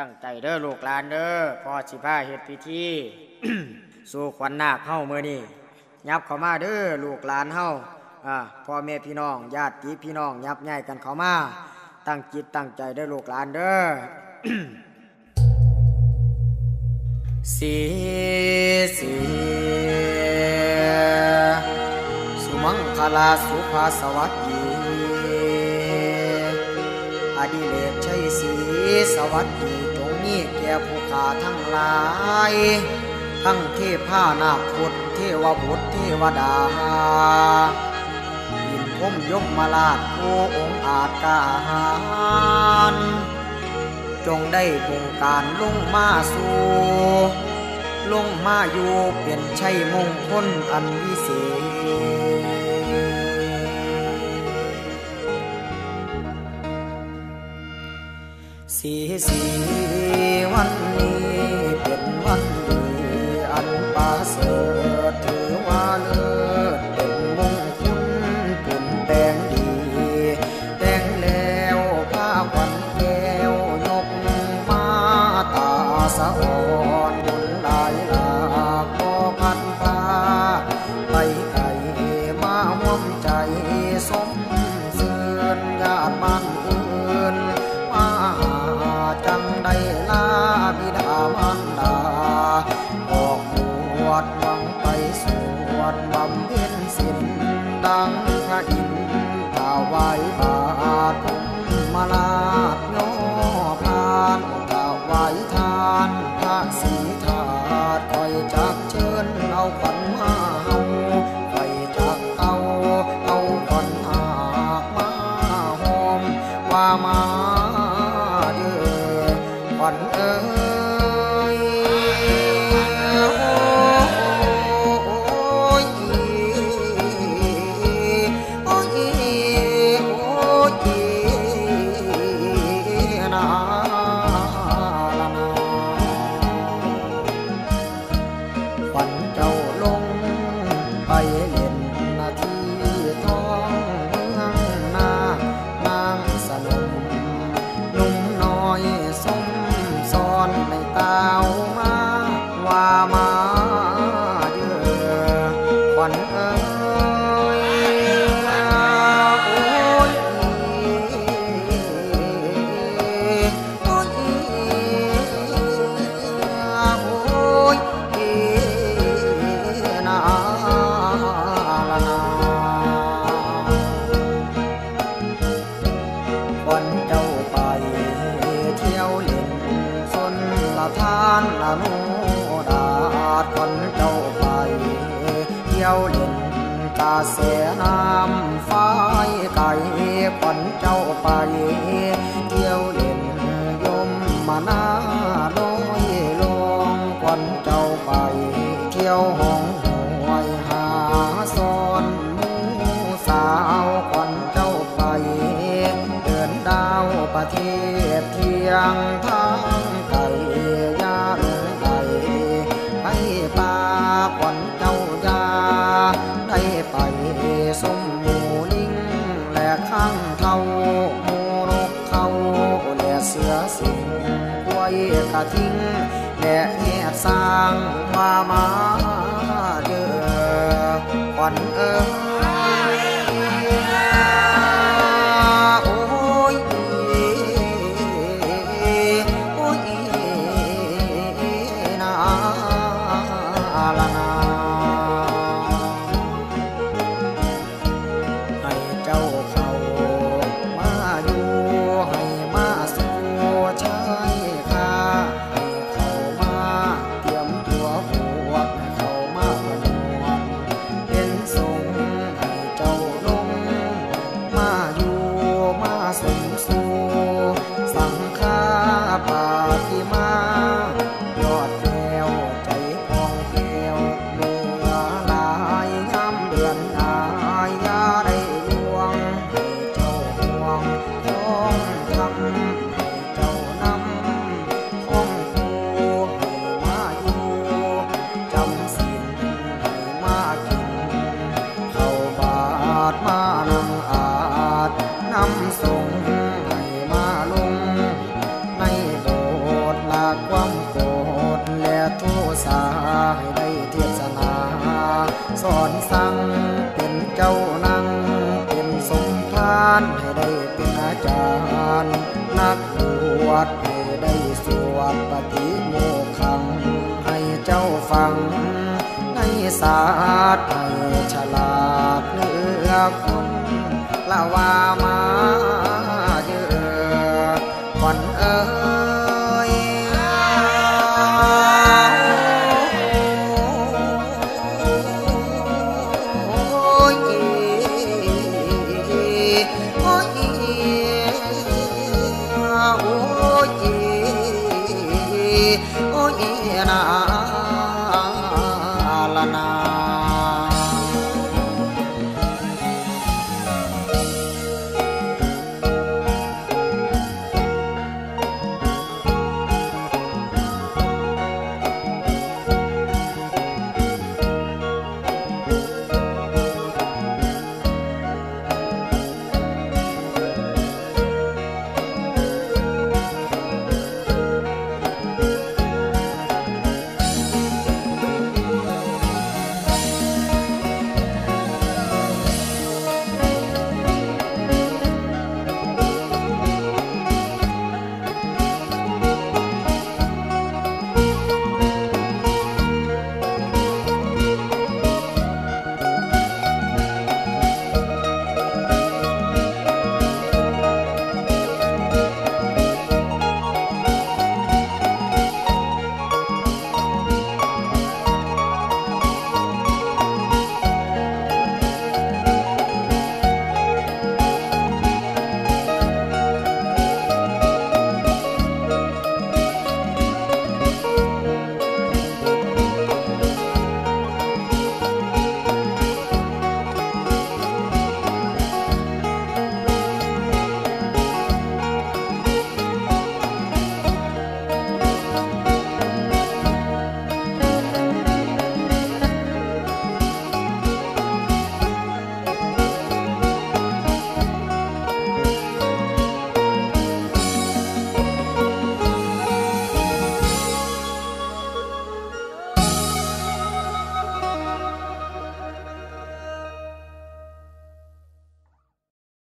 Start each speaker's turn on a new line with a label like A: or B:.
A: ตั้งใจเด้อลูกหลานเด้อพอสิพาเฮ็ดพิธีสู่ขวัญนาคเฮาเมื้อนี้ยับเข้ามาเด้อลูกหลานเฮาอ่าพ่อแม่พี่น้องญาติพี่น้องยับย้ายกันเข้ามา ตั้งจิตตั้งใจเด้อลูกหลานเด้อสีสีสุมังคลาสุภาสวัสดี อดิเลกชัยศรีสวัสดีจงมีแก่ผู้ขาทั้งหลาย ทั้งเทพานาคพุทธเทวบุตรเทวดายินพมยมมาลาดผู้องค์อาจกาหารจงได้บงการลงมาสู่ลงมาอยู่เป็นชัยมงคลอันวิเศษ สีสีวันนี้เป็นวันดีอันประเสริฐถือว่าเลิศเป็นมงคลปุ่นแต่งดีแต่งแล้วผ้าขวัญแก้วยกมาตาสะออนบุญหลายหลากก็พันพาไปไก่มาห่วมใจสมเสือนญาติบ้าน ถวายบา กาเสน้ามฝ้ายไก่ขวันเจ้า และข้างเท่าหมูรกเขาและเสือสิงกล้วยกระทิงและแง่สร้างมามาเด้อขวัญเออานให้ได้เป็นอาจารย์ นักบวชให้ได้สวดปฏิโมขัง ให้เจ้าฟัง ในศาสตร์ให้ฉลาดเนื้อคนละว่ามา